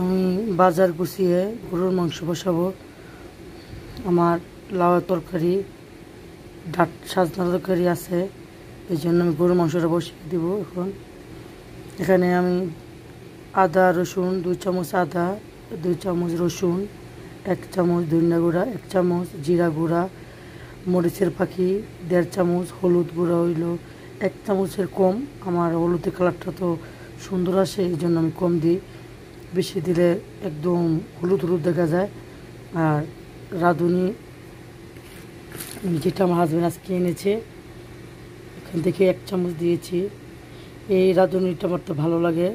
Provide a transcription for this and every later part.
আমি বাজার গুছিয়ে গরুর মাংস বসাবো। আমার লাউয়ের তরকারি, ডাট সাজনা তরকারি আছে এই জন্য আমি গরুর মাংসটা বসিয়ে দিব এখন। এখানে আমি আদা, রসুন, দুই চামচ আদা, দুই চামচ রসুন, এক চামচ ধনিয়া গুঁড়া, এক চামচ জিরা গুঁড়া, মরিচের পাখি, দেড় চামচ হলুদ গুঁড়া হইল, এক চামচের কম। আমার হলুদের কালারটা তো সুন্দর আসে এই জন্য আমি কম দিই। বেশি দিলে একদম হলুদ হলুদ দেখা যায়। আর রাঁধুনি যেটা আমার হাজব্যান্ড আজকে এনেছে, এখান থেকে এক চামচ দিয়েছি। এই রাঁধুনিটা আমার তো ভালো লাগে।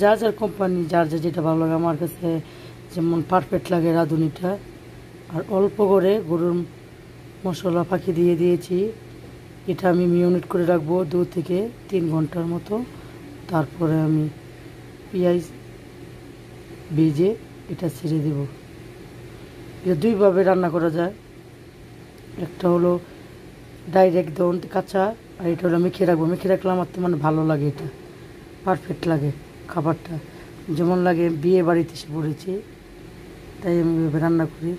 যার যার কোম্পানি যার যার যেটা ভালো লাগে আমার কাছে, যেমন পারফেক্ট লাগে রাঁধুনিটা। আর অল্প করে গরুর মশলা পাখি দিয়ে দিয়েছি। এটা আমি মিউনিট করে রাখব দু থেকে তিন ঘণ্টার মতো। তারপরে আমি পেঁয়াজ ভেজে এটা ছেড়ে দেব। এটা দুইভাবে রান্না করা যায়। একটা হলো ডাইরেক্ট দেওয়ান কাঁচা আর এটা হলো মেখে রাখব। মেখে রাখলে আমার তো মানে ভালো লাগে এটা। পারফেক্ট লাগে খাবারটা। যেমন লাগে বিয়ে বাড়িতে এসে পড়েছি, তাই আমি রান্না করি।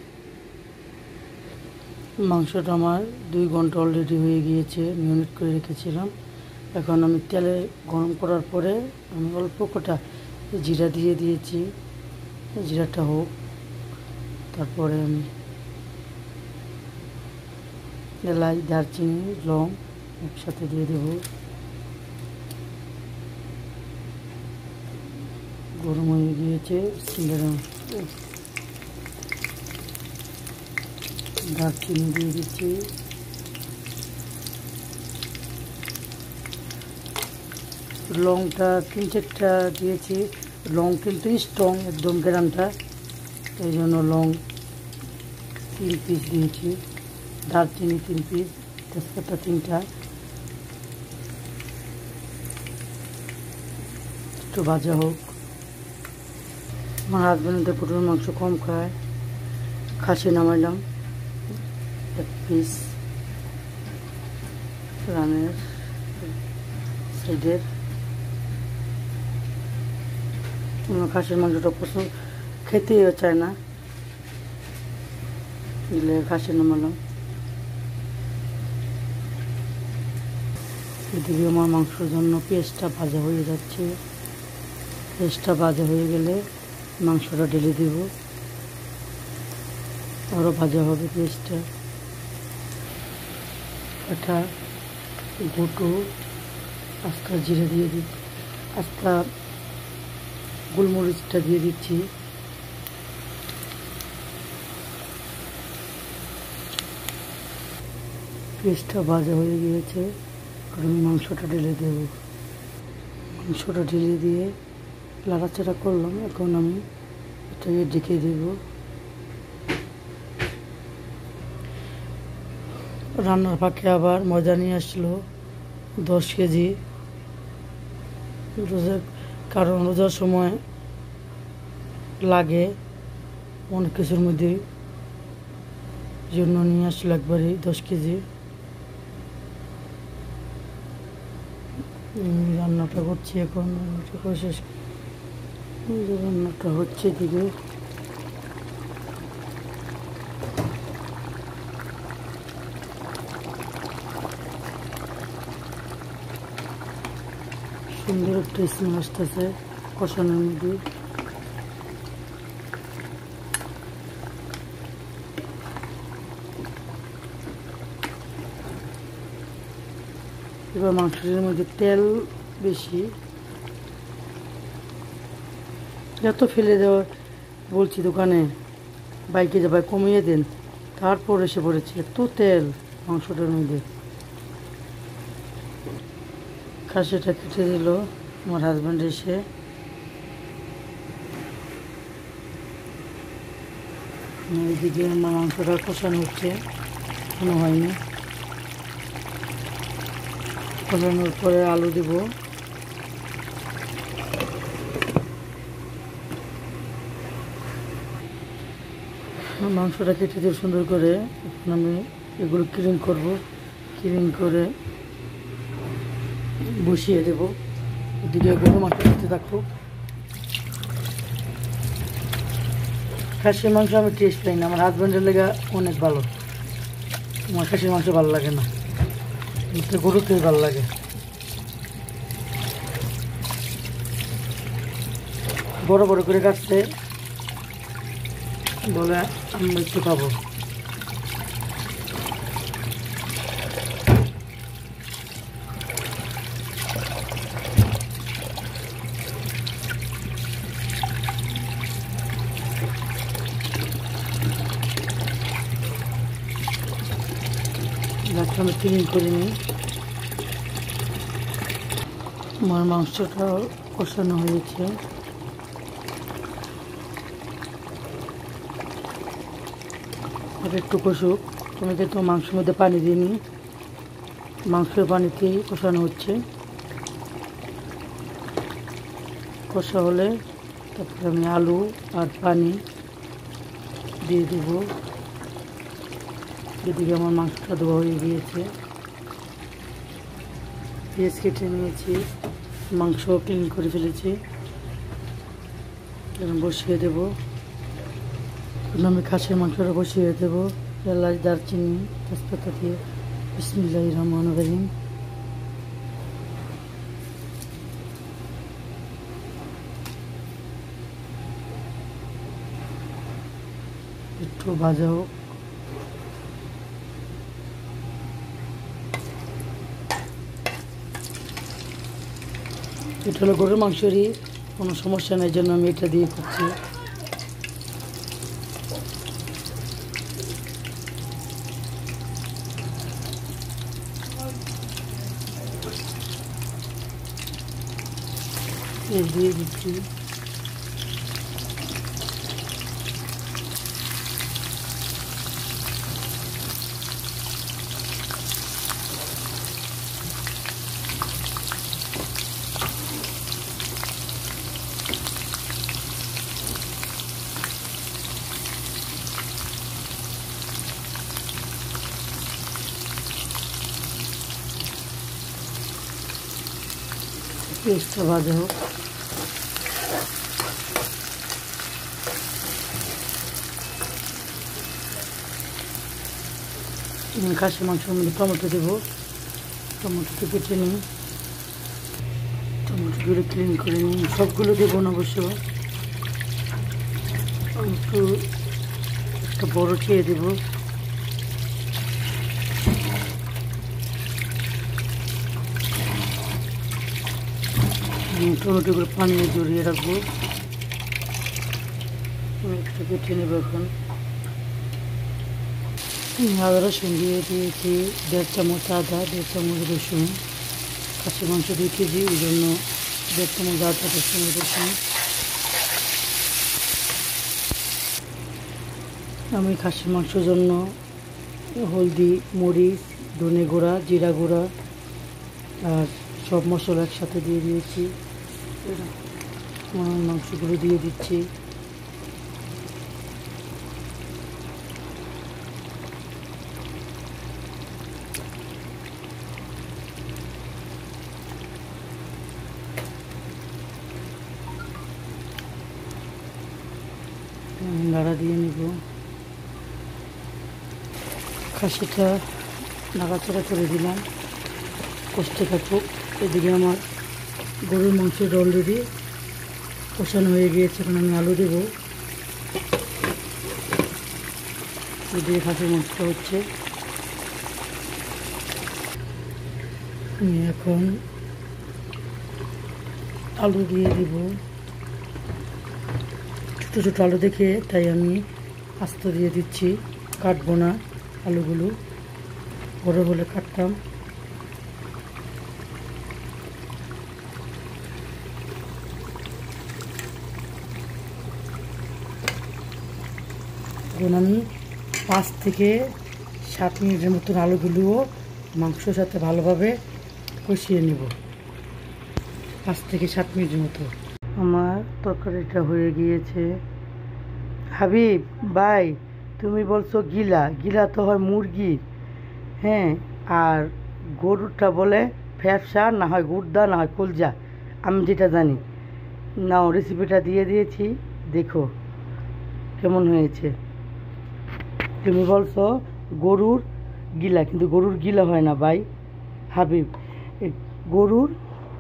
মাংসটা আমার দুই ঘণ্টা অলরেডি হয়ে গিয়েছে মিউনিট করে রেখেছিলাম। এখন আমি তেলে গরম করার পরে আমি অল্প কটা জিরা দিয়ে দিয়েছি। জিরাটা হোক, তারপরে আমি এলাই দারচিনি, লং একসাথে দিয়ে দেব। গরম হয়ে গিয়েছে দারচিনি দিয়ে দিচ্ছি। লংটা চারটা দিয়েছি। লং কিন্তু স্ট্রং একদম গ্রামটা। এই জন্য লং তিন পিস দিয়েছি। দারচিনি তিন পিস তেজপাতা তিনটা। একটু ভাজা হোক। আমার হাজব্যান্ডের পুরোর মাংস কম খায়। খাসি নামাইলাম। এক পিস রানের সাইডের খাসির মাংসটা পছন্দ, খেতেও চায় না। দিলে খাসি নামালাম এদিকে আমার মাংসের জন্য পেঁয়াজটা ভাজা হয়ে যাচ্ছে। পেঁয়াজটা ভাজা হয়ে গেলে মাংসটা ঢেলে দেব। আরও ভাজা হবে পেঁয়াজটা একটা গুঁটো আস্তা জিরে দিয়ে দিই। আস্তা গোলমরিচটা দিয়ে দিচ্ছি। পেস্টটা ভাজা হয়ে গিয়েছে আমি মাংসটা ঢেলে দেব। মাংসটা ঢেলে দিয়ে লাড়াচাড়া করলাম, এখন আমি এটাকে ঢেকে দেব। রান্নার ফাঁকে আবার ময়দা নিয়ে আসলো, দশ কেজি। রোজার কারণ রোজার সময় লাগে অনেক কিছুর মধ্যে। জন্য নিয়ে আসলে একবারই দশ কেজি রান্নাটা করছি এখন শেষ। রান্নাটা হচ্ছে দিকে সুন্দর একটা স্মেল আসতেছে কষানোর মধ্যে। এবার মাংসের মধ্যে তেল বেশি। যত ফেলে দেওয়া বলছি দোকানে, বাইকে যাবাই কমিয়ে দেন, তারপর এসে পড়েছে এত তেল মাংসটার মধ্যে। খাসিটা কেটে দিল, আমার হাজব্যান্ড এসে। এদিকে আমার মাংসটা কষানো হচ্ছে কোনো হয়নি। কষানোর পরে আলু দিব। মাংসটা কেটে দিয়ে সুন্দর করে আমি এগুলো ক্লিন করব। ক্লিন করে বসিয়ে দেব। এদিকে গরু মাংস দিতে থাকব খাসির মাংস আমি টেস্ট পাই না, আমার হাজব্যান্ডের লেগে অনেক ভালো। আমার খাসির মাংস ভালো লাগে না। গরুতেই ভালো লাগে। বড় বড় করে কাটতে বলে আমি একটু খাব গাছটা আমি ক্লিন করে নিই। আমার মাংসটা কষানো হয়েছে। আর একটু কষুক তুমি কিন্তু মাংসের মধ্যে পানি দিইনি মাংসের পানিতেই কষানো হচ্ছে। কষা হলে তারপরে আমি আলু আর পানি দিয়ে দেবো। এদিকে আমার মাংসটা ধোয়া হয়ে গিয়েছে। পেঁয়াজ কেটে নিয়েছি মাংস ক্লিন করে ফেলেছি। বসিয়ে দেবো। আমি খাসির মাংসটা বসিয়ে দেবো। এলাচ, দারচিনি, তেজপাতা দিয়ে বিসমিল্লাহ রহমান রহিম। একটু ভাজা হোক এটা হলো গরুর মাংসরই কোনো সমস্যা নেই জন্য আমি এটা দিয়ে করছি। দিয়ে দিচ্ছি। পেস্টটা ভাজা হোক খাসি মাংসের মধ্যে টমেটো দেবো টমেটোটা কেটে নিই টমেটোগুলো ক্লিন করে নিই সবগুলো দেবো না অবশ্য একটু একটা বড় চেয়ে দেবো টমেটোগুলো পানি জড়িয়ে রাখব। একটা কেটে এখন। আদা, রসুন দিয়ে দিয়েছি, দেড় চামচ আদা, দেড় চামচ রসুন খাসি মাংস দুই কেজি ওই জন্য দেড় চামচ আদা চামচ রসুন। আমি খাসি মাংসের জন্য হলদি, মরিচ, ধনে গুঁড়া, জিরা গুঁড়া আর সব মশলা একসাথে দিয়ে দিয়েছি। মাংসগুলো দিয়ে দিচ্ছি। নাড়া দিয়ে নিব। খাসিটা নাড়াচাড়া করে দিলাম। কষতে থাকুক এদিকে আমার গরুর মাংসের অলরেডি কষানো হয়ে গিয়েছে, এখন আমি আলু দেবো। দিয়ে খাসির মাংসটা হচ্ছে। আমি এখন আলু দিয়ে দিব। ছোটো ছোটো আলু দেখে, তাই আমি আস্ত দিয়ে দিচ্ছি। কাটবো না আলুগুলো। বড় হলে কাটতাম। এখন আমি পাঁচ থেকে সাত মিনিটের মতন আলুগুলোও মাংসর সাথে ভালোভাবে কষিয়ে নেব। পাঁচ থেকে সাত মিনিটের মতো। আমার তরকারিটা হয়ে গিয়েছে। হাবিব, ভাই, তুমি বলছো গিলা। গিলা তো হয় মুরগি হ্যাঁ আর গরুরটা বলে ফ্যাপসা, না হয় গুড়দা, না হয় কলজা। আমি যেটা জানি। নাও রেসিপিটা দিয়ে দিয়েছি। দেখো, কেমন হয়েছে। তুমি বলছো গরুর গিলা, কিন্তু গরুর গিলা হয় না ভাই। হাবিব গরুর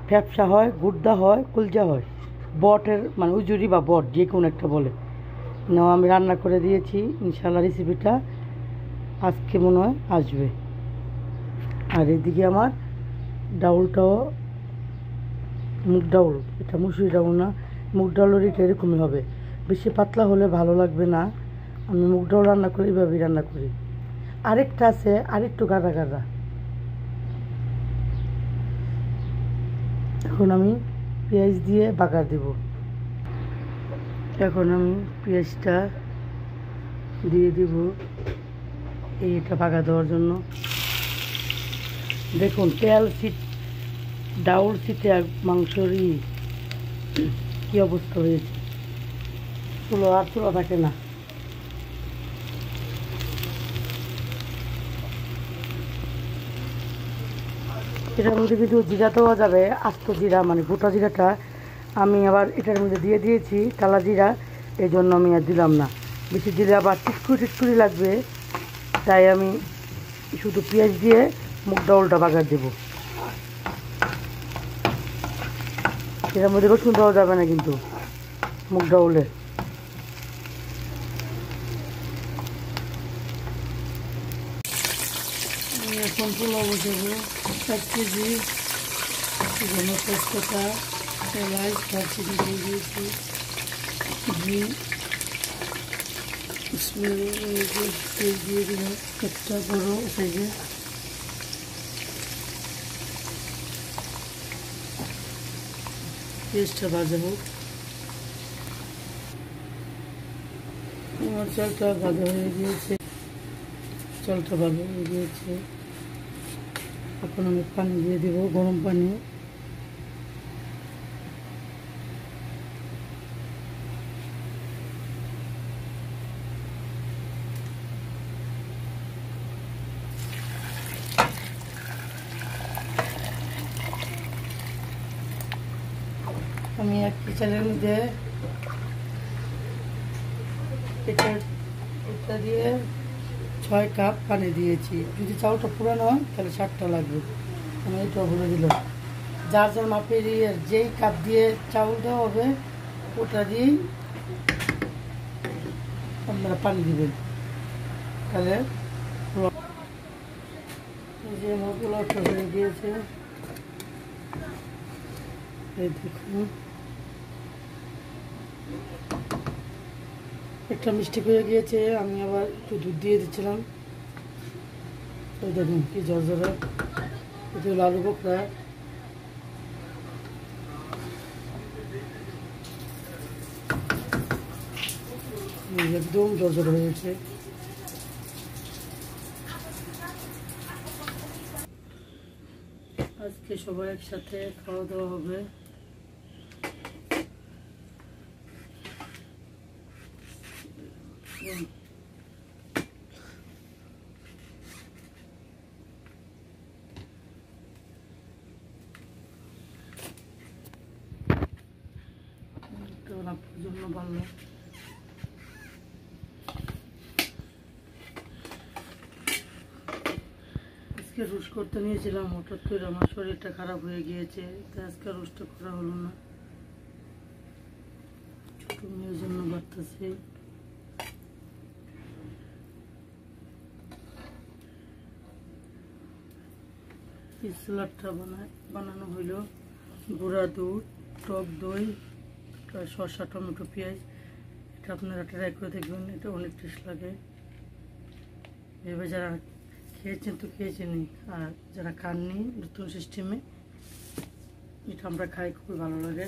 ফ্যাপসা হয় গুদ্দা হয়, কুলজা হয়। বটের মানে উজুরি বা বট, যে কোনো একটা বলে। নাও, আমি রান্না করে দিয়েছি ইনশাল্লাহ রেসিপিটা আজকে মনে হয় আসবে। আর এদিকে আমার ডাউলটাও মুগ ডাউল, এটা মুসুরি ডাউল না, মুগ ডাউলের এটা এরকমই হবে। বেশি পাতলা হলে ভালো লাগবে না। আমি মুগ ডাউল রান্না করি, এভাবেই রান্না করি। আরেকটা আছে, আরেকটু গাদা গাদা। এখন আমি পেঁয়াজ দিয়ে বাগার দেব। এখন আমি পেঁয়াজটা দিয়ে দিব এইটা বাগা দেওয়ার জন্য। দেখুন, তেল সিট ডাউল সিটে মাংসরই কী অবস্থা হয়েছে? চুলো আর চুলো থাকে না। এটার মধ্যে কিন্তু জিরা দেওয়া যাবে, আস্ত জিরা মানে গোটা জিরাটা আমি আবার এটার মধ্যে দিয়ে দিয়েছি, কালা জিরা এই জন্য আমি আর দিলাম না। বেশি দিলে আবার টিটকুরি টিটকুরি লাগবে, তাই আমি শুধু পেঁয়াজ দিয়ে মুগ ডাউলটা বাগার দেবো। এটার মধ্যে রসুন দেওয়া যাবে না কিন্তু মুগ ডাউলে সম্পূর্ণ এখন পোলাও বসাবো এক কেজি এখানে তেজপাতা এলাচ দারচিনি দিয়ে দিয়েছি ঘি স্মেল তেল দিয়ে দিলাম একটা বড়ো সাইজে পেঁয়াজটা ভাজা হোক আমার চালটা ভাজা হয়ে গিয়েছে চালটা ভালো হয়ে গিয়েছে এখন আমি পানি দিয়ে দেবো গরম পানি। আমি এক চালের মধ্যে এটা এটা দিয়ে ছয় কাপ পানি দিয়েছি। যদি চাউলটা পুরানো হয়, তাহলে সাতটা লাগবে। আমি এটা বলে দিলাম। যার যার মাপের যেই কাপ দিয়ে চাউল দেওয়া হবে, ওটা দিয়েই আপনারা পানি দিবেন। তাহলে যে পোলাওটা হয়ে গিয়েছে। এই দেখুন। একটা মিষ্টি হয়ে গিয়েছে, আমি আবার একটু দুধ দিয়ে দিচ্ছিলাম। ওই দেখুন কি জর্জরা এটা হলো আলু বোকরা একদম জর্জর হয়েছে আজকে সবাই একসাথে খাওয়া দাওয়া হবে হুম। কেমন ভালো আজকে রুশ করতে নিয়েছিলাম, হঠাৎ করে আমার শরীরটা খারাপ হয়ে গিয়েছে, তাই আজকে রুশটা করা হলো না। ছোট মেয়ের জন্য বাড়তেছে। স্যালাডটা বানায় বানানো হইল গুঁড়া দুধ, টক দই শসা টমেটো পেঁয়াজ। এটা আপনারা ট্রাই করে দেখবেন, এটা অনেক টেস্ট লাগে। ভেবে যারা খেয়েছেন তো খেয়েছেনই। আর যারা খাননি নতুন সিস্টেমে এটা আমরা খাই, খুবই ভালো লাগে।